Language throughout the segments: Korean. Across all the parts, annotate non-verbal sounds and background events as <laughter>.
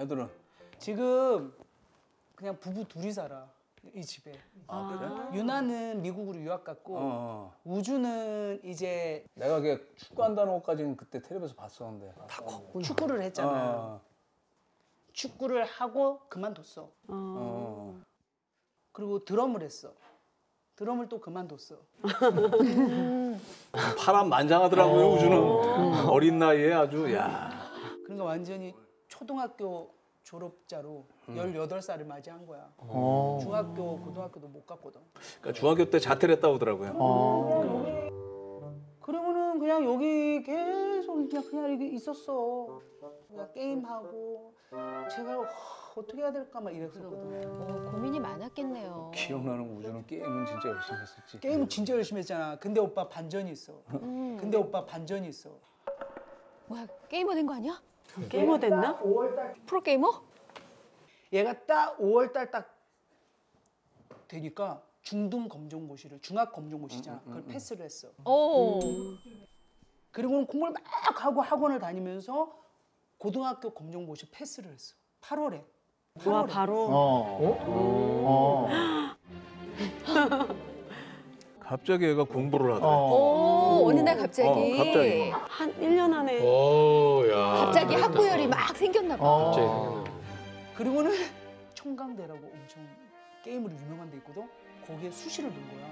애들은 지금 그냥 부부 둘이 살아 이 집에. 아 그래? 유나는 미국으로 유학 갔고 어. 우주는 이제 내가 걔 축구한다는 것까지는 그때 텔레비에서 봤었는데. 다 축구를 했잖아. 어. 축구를 하고 그만뒀어. 어. 그리고 드럼을 했어. 드럼을 또 그만뒀어. <laughs> 파란 만장하더라고요 우주는 어린 나이에 아주 야. 그러니까 완전히 초등학교 졸업자로 18살을 맞이한 거야. 어. 중학교, 고등학교도 못 갔거든. 그러니까 중학교 때 자퇴를 했다고 하더라고요. 어. 그러고는 그냥 여기 계속 그냥 그냥 이렇게 있었어. 그냥 게임하고 제가 와, 어떻게 해야 될까 막 이랬었거든. 어, 고민이 많았겠네요. 기억나는 우주는 게임은 진짜 열심히 했었지. 게임은 진짜 열심히 했잖아. 근데 오빠 반전이 있어. 음. 근데 오빠 반전이 있어. 뭐야 게이머 된 거 아니야? 게이머 됐나? 5월달 프로 게이머? 얘가 딱 5월달 딱 되니까 중등 검정고시를 중학 검정고시잖아. 그걸 패스를 했어. 오. 그리고는 공부를 막 하고 학원을 다니면서 고등학교 검정고시 패스를 했어. 8월에. 와 바로 어. 어. <laughs> 갑자기 얘가 공부를 하더라. 어. 오 어느 날 갑자기. 어, 갑자기. 한 1년 안에 오, 야. 갑자기 학구열이 막 생겼나 봐. 어. 갑자기 생각나. 그리고는 <laughs> 청강대라고 엄청 게임으로 유명한 데 있거든. 거기에 수시를 넣은 거야.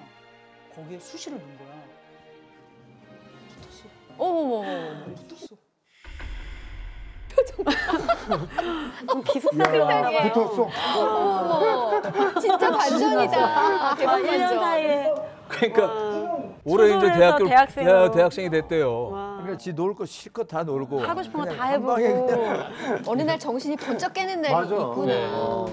거기에 수시를 넣은 거야. 붙었어. <laughs> 어머머. 붙었어. 기숙사생활 붙었어. 어머. <laughs> 진짜 반전이다. 대박 1년 반전. 사이에 그러니까 올해 이제 대학교 대학생으로. 대학생이 됐대요. 와. 그러니까 지 놀 거 실컷 다 놀고 하고 싶은 거 다 해보고 어느 날 정신이 번쩍 깨는 날이 맞아. 있구나. 네. 어.